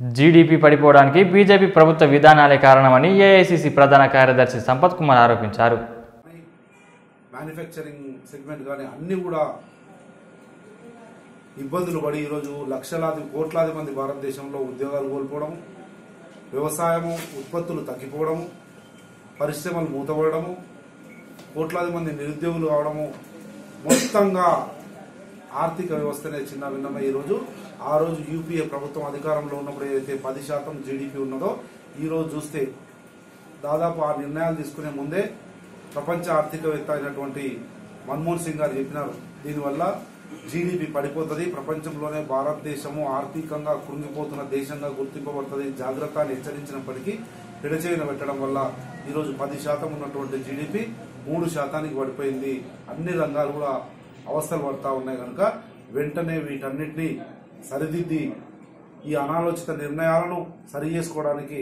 GDP పడిపోవడానికి BJP ప్రభుత్వ విధానాలే కారణమని ఏఐసిసి ప్రధాన కార్యదర్శి సంపత్ కుమార్ ఆరోపించారు. మ్యానుఫ్యాక్చరింగ్ సెగ్మెంట్ కానీ అన్నీ కూడా ఇబ్బందులు పడి ఈరోజు లక్షలాది కోట్లాది మంది భారతదేశంలో ఉద్యోగాలు కోల్పోవడం వ్యవసాయము ఉత్పత్తులు తగ్గిపోవడము పరిశ్రమలు మూతపడము కోట్లాది మంది నిరుద్యోగులు అవడము మొత్తంగా ఆర్థిక వ్యవస్థనే చిన్న భిన్నమై ఈరోజు ఆ రోజు యూపీఏ ప్రభుత్వం అధికారంలో ఉన్నప్పుడు ఏదైతే పది శాతం జీడిపి ఉన్నదో ఈ రోజు చూస్తే దాదాపు ఆ నిర్ణయాలు తీసుకునే ముందే ప్రపంచ ఆర్థికవేత్త అయినటువంటి మన్మోహన్ సింగ్ గారు చెప్పినారు. దీనివల్ల జీడిపి పడిపోతుంది ప్రపంచంలోనే భారతదేశము ఆర్థికంగా కృంగిపోతున్న దేశంగా గుర్తింపబడుతుంది జాగ్రత్త అని హెచ్చరించినప్పటికీ పిడచేయిన పెట్టడం వల్ల ఈరోజు పది శాతం ఉన్నటువంటి జీడిపి మూడు శాతానికి పడిపోయింది. అన్ని రంగాలు కూడా అవస్థలు పడతా ఉన్నాయి కనుక వెంటనే వీటన్నిటినీ సరిదిద్ది ఈ అనాలోచిత నిర్ణయాలను సరి చేసుకోవడానికి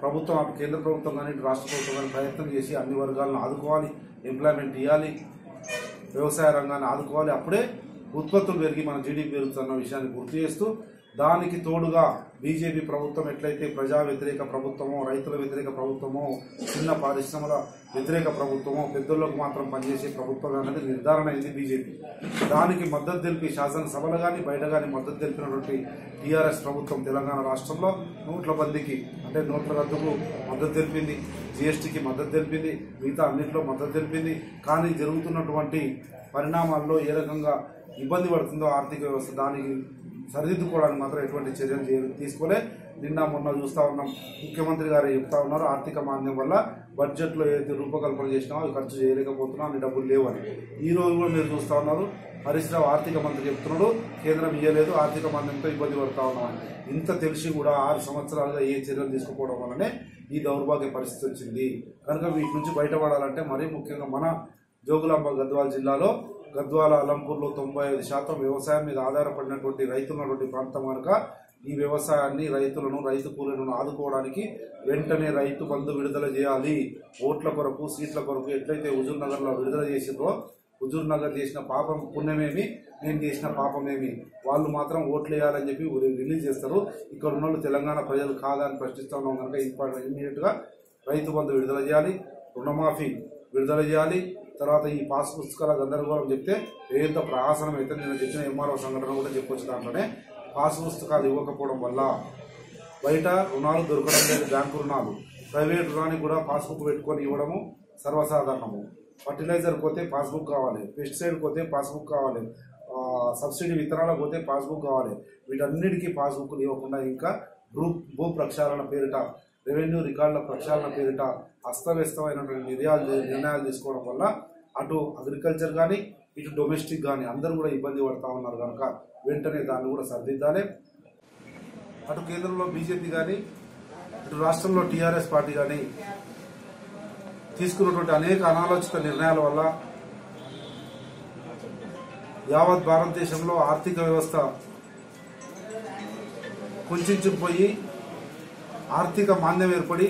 ప్రభుత్వం కేంద్ర ప్రభుత్వం కానీ రాష్ట్ర ప్రభుత్వం కానీ ప్రయత్నం చేసి అన్ని వర్గాలను ఆదుకోవాలి ఎంప్లాయ్మెంట్ ఇవ్వాలి వ్యవసాయ రంగాన్ని ఆదుకోవాలి. అప్పుడే ఉత్పత్తులు పెరిగి మన జీడీపీ పెరుగుతున్న విషయాన్ని గుర్తు చేస్తూ దానికి తోడుగా బీజేపీ ప్రభుత్వం ఎట్లయితే ప్రజా వ్యతిరేక ప్రభుత్వమో రైతుల వ్యతిరేక ప్రభుత్వమో చిన్న పరిశ్రమల వ్యతిరేక ప్రభుత్వమో పెద్దలకు మాత్రం పనిచేసే ప్రభుత్వం అనేది నిర్ధారణ అయింది బీజేపీ. దానికి మద్దతు తెలిపి శాసనసభలు కానీ బయట కానీ మద్దతు తెలిపినటువంటి టీఆర్ఎస్ ప్రభుత్వం తెలంగాణ రాష్ట్రంలో నోట్ల బందీకి అంటే నోట్ల రద్దుకు మద్దతు తెలిపింది జీఎస్టీకి మద్దతు తెలిపింది మిగతా అన్నింటిలో మద్దతు తెలిపింది. కానీ జరుగుతున్నటువంటి పరిణామాల్లో ఏ రకంగా ఇబ్బంది పడుతుందో ఆర్థిక వ్యవస్థ దానికి సరిదిద్దుకోవడానికి మాత్రం ఎటువంటి చర్యలు తీసుకోలే. నిన్న మొన్న చూస్తా ఉన్నాం. ముఖ్యమంత్రి గారు చెప్తా ఉన్నారు ఆర్థిక మాంద్యం వల్ల బడ్జెట్లో ఏదైతే రూపకల్పన చేసినామో అవి ఖర్చు చేయలేకపోతున్నాం అన్ని డబ్బులు లేవని. ఈ రోజు కూడా మీరు చూస్తా ఉన్నారు పరిశ్రమ ఆర్థిక మంత్రి చెప్తున్నాడు కేంద్రం ఇయ్యలేదు ఆర్థిక మాంద్యంతో ఇబ్బంది పడతా ఉన్నామని. ఇంత తెలిసి కూడా ఆరు సంవత్సరాలుగా ఏ చర్యలు తీసుకుపోవడం వల్లనే ఈ దౌర్భాగ్య పరిస్థితి వచ్చింది. కనుక వీటి నుంచి బయటపడాలంటే మరీ ముఖ్యంగా మన జోగులాంబ గద్వాల జిల్లాలో గద్వాల అలంపూర్లో తొంభై ఐదు శాతం వ్యవసాయం మీద ఆధారపడినటువంటి రైతున్నటువంటి ప్రాంతం కనుక ఈ వ్యవసాయాన్ని రైతులను రైతు కూలీలను ఆదుకోవడానికి వెంటనే రైతు బంధు విడుదల చేయాలి. ఓట్ల కొరకు సీట్ల కొరకు ఎట్లయితే హుజూర్ నగర్లో విడుదల చేసిందో హుజూర్ నగర్ చేసిన పాపం పుణ్యమేమి? నేను చేసిన పాపమేమి? వాళ్ళు మాత్రం ఓట్లు వేయాలని చెప్పి రిలీజ్ చేస్తారు. ఇక్కడ ఉన్న తెలంగాణ ప్రజలు కాదని ప్రశ్నిస్తా ఉన్నాం కనుక ఇంపార్టెంట్ ఇమీడియట్గా రైతు బంధు విడుదల చేయాలి. రుణమాఫీ విడుదల చేయాలి. తర్వాత ఈ పాస్ పుస్తకాల గందరగోళం చెప్తే ఎంత ప్రహాసనం అయితే నేను చెప్పిన ఎంఆర్ఓ సంఘటన కూడా చెప్పొచ్చు దాంట్లోనే. పాస్ పుస్తకాలు ఇవ్వకపోవడం వల్ల బయట రుణాలు దొరకడం లేదు బ్యాంకు రుణాలు. ప్రైవేట్ రుణానికి కూడా పాస్బుక్ పెట్టుకొని ఇవ్వడము సర్వసాధారణము. ఫర్టిలైజర్ పోతే పాస్బుక్ కావాలి పెస్టిసైడ్ పోతే పాస్బుక్ కావాలి సబ్సిడీ విత్తనాలకు పోతే పాస్బుక్ కావాలి. వీటన్నిటికీ పాస్బుక్లు ఇవ్వకుండా ఇంకా భూ భూ ప్రక్షాళన పేరిట రెవెన్యూ రికార్డుల ప్రక్షాళన పేరిట అస్తవ్యస్తమైనటువంటి నిర్యాలు నిర్ణయాలు తీసుకోవడం వల్ల అటు అగ్రికల్చర్ కానీ ఇటు డొమెస్టిక్ కానీ అందరూ కూడా ఇబ్బంది పడతా ఉన్నారు కనుక వెంటనే దాన్ని కూడా సరిదిద్దాలి. అటు కేంద్రంలో బీజేపీ కానీ ఇటు రాష్ట్రంలో టీఆర్ఎస్ పార్టీ కానీ తీసుకున్నటువంటి అనేక అనాలోచిత నిర్ణయాల వల్ల యావత్ భారతదేశంలో ఆర్థిక వ్యవస్థ కుంచుకుపోయి ఆర్థిక మాంద్యం ఏర్పడి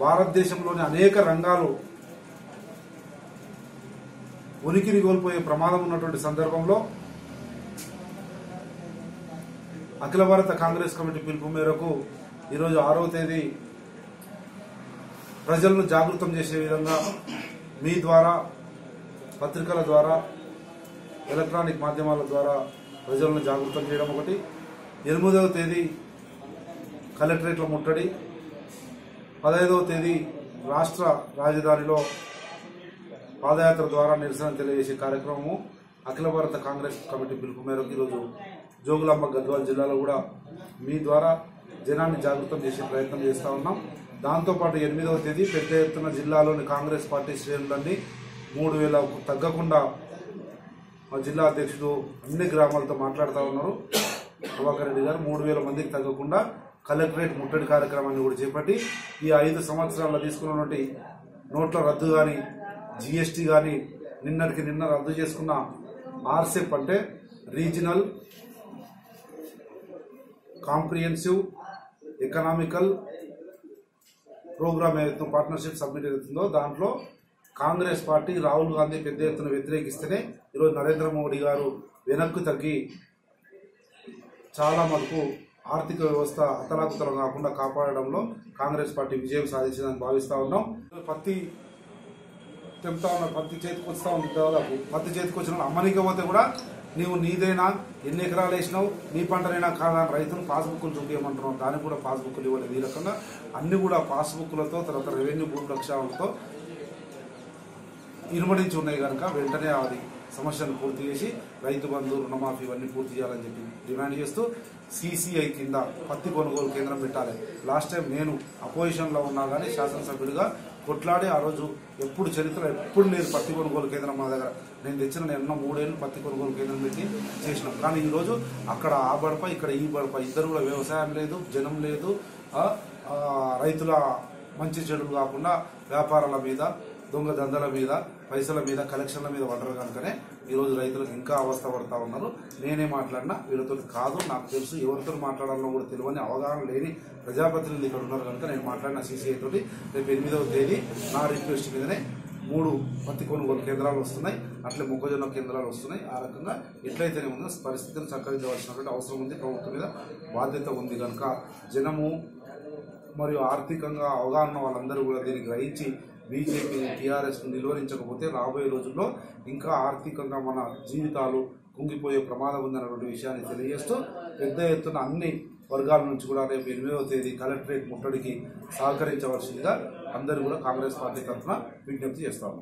భారతదేశంలోని అనేక రంగాలు ఉనికిని కోల్పోయే ప్రమాదం ఉన్నటువంటి సందర్భంలో అఖిల భారత కాంగ్రెస్ కమిటీ పిలుపు మేరకు ఈరోజు ఆరవ తేదీ ప్రజలను జాగృతం చేసే విధంగా మీ ద్వారా పత్రికల ద్వారా ఎలక్ట్రానిక్ మాధ్యమాల ద్వారా ప్రజలను జాగృతం చేయడం ఒకటి. ఎనిమిదవ తేదీ కలెక్టరేట్ల ముట్టడి. పదహైదవ తేదీ రాష్ట్ర రాజధానిలో పాదయాత్ర ద్వారా నిరసన తెలియజేసే కార్యక్రమము అఖిల భారత కాంగ్రెస్ కమిటీ పిలుపు మేరకు ఈరోజు జోగులాంబ గద్వాల జిల్లాలో కూడా మీ ద్వారా జనాన్ని జాగృతం చేసే ప్రయత్నం చేస్తూ ఉన్నాం. దాంతోపాటు ఎనిమిదవ తేదీ పెద్ద ఎత్తున జిల్లాలోని కాంగ్రెస్ పార్టీ శ్రేణులన్నీ మూడు వేలకు తగ్గకుండా మా జిల్లా అధ్యక్షుడు అన్ని గ్రామాలతో మాట్లాడుతూ ఉన్నారు. ప్రభాకర్ రెడ్డి గారు మూడు వేల మందికి తగ్గకుండా కలెక్టరేట్ ముట్టడి కార్యక్రమాన్ని కూడా చేపట్టి ఈ ఐదు సంవత్సరాల్లో తీసుకున్నటువంటి నోట్ల రద్దు కానీ జిఎస్టీ కానీ నిన్నటికి నిన్న రద్దు చేసుకున్న ఆర్సెప్ అంటే రీజనల్ కాంప్రిహెన్సివ్ ఎకనామికల్ ప్రోగ్రామ్ ఏదైతే పార్ట్నర్షిప్ సబ్మిట్ అవుతుందో దాంట్లో కాంగ్రెస్ పార్టీ రాహుల్ గాంధీ పెద్ద ఎత్తున వ్యతిరేకిస్తేనే ఈరోజు నరేంద్ర మోడీ గారు వెనక్కు తగ్గి చాలా మటుకు ఆర్థిక వ్యవస్థ అతలాకుతలం కాకుండా కాపాడడంలో కాంగ్రెస్ పార్టీ విజయం సాధించిందని భావిస్తూ ఉన్నాం. పత్తి తెంపుతా ఉన్న పత్తి చేతికి వస్తా ఉంది దాదాపు. పత్తి చేతికి వచ్చిన అమ్మనికపోతే కూడా నీవు నీదైనా ఎన్ని ఎకరాలు వేసినావు నీ పంటనైనా కాదని రైతులు పాస్బుక్లు చూపించమంటున్నాం దానికి కూడా పాస్బుక్లు ఇవ్వలేదు. ఈ రకంగా అన్ని కూడా పాస్బుక్లతో తర్వాత రెవెన్యూ భూమి లక్ష్యాలతో ఇనుమడించి ఉన్నాయి కనుక వెంటనే అది సమస్యను పూర్తి చేసి రైతు బంధు రుణమాఫీ ఇవన్నీ పూర్తి చేయాలని చెప్పి డిమాండ్ చేస్తూ సీసీఐ కింద పత్తి కొనుగోలు కేంద్రం పెట్టాలి. లాస్ట్ టైం నేను అపోజిషన్లో ఉన్నా కానీ శాసనసభ్యుడిగా కొట్లాడి ఆ రోజు ఎప్పుడు చరిత్ర ఎప్పుడు లేదు పత్తి కొనుగోలు కేంద్రం మా దగ్గర. నేను తెచ్చిన నేను ఎన్నో మూడేళ్ళు పత్తి కొనుగోలు కేంద్రం పెట్టి చేసినాం. కానీ ఈరోజు అక్కడ ఆ బడప ఇక్కడ ఈ బడప ఇద్దరు కూడా వ్యవసాయం లేదు జనం లేదు. రైతుల మంచి చెడులు కాకుండా వ్యాపారాల మీద దొంగ దందల మీద పైసల మీద కలెక్షన్ల మీద పడరు కనుకనే ఈరోజు రైతులకు ఇంకా అవస్థ పడతా ఉన్నారు. నేనే మాట్లాడినా వీళ్ళతో కాదు నాకు తెలుసు ఎవరితో మాట్లాడాలో కూడా తెలియని అవగాహన లేని ప్రజాప్రతినిధులు ఇక్కడ ఉన్నారు కనుక నేను మాట్లాడిన సీసీఐ తోటి. రేపు ఎనిమిదవ తేదీ నా రిక్వెస్ట్ మీదనే మూడు పత్తి కొనుగోలు కేంద్రాలు వస్తున్నాయి. అట్లే మొక్కజొన్న కేంద్రాలు వస్తున్నాయి. ఆ రకంగా ఎట్లయితేనే ఉందో పరిస్థితిని చక్కదిద్దవలసినటువంటి అవసరం ఉంది. ప్రభుత్వం మీద బాధ్యత ఉంది కనుక జనము మరియు ఆర్థికంగా అవగాహన వాళ్ళందరూ కూడా దీన్ని గ్రహించి బీజేపీని టీఆర్ఎస్ నిలువరించకపోతే రాబోయే రోజుల్లో ఇంకా ఆర్థికంగా మన జీవితాలు కుంగిపోయే ప్రమాదం ఉందన్నటువంటి విషయాన్ని తెలియజేస్తూ పెద్ద ఎత్తున అన్ని వర్గాల నుంచి కూడా రేపు ఎనిమిదవ తేదీ కలెక్టరేట్ ముట్టడికి సహకరించవలసిందిగా అందరూ కూడా కాంగ్రెస్ పార్టీ తరఫున విజ్ఞప్తి చేస్తాము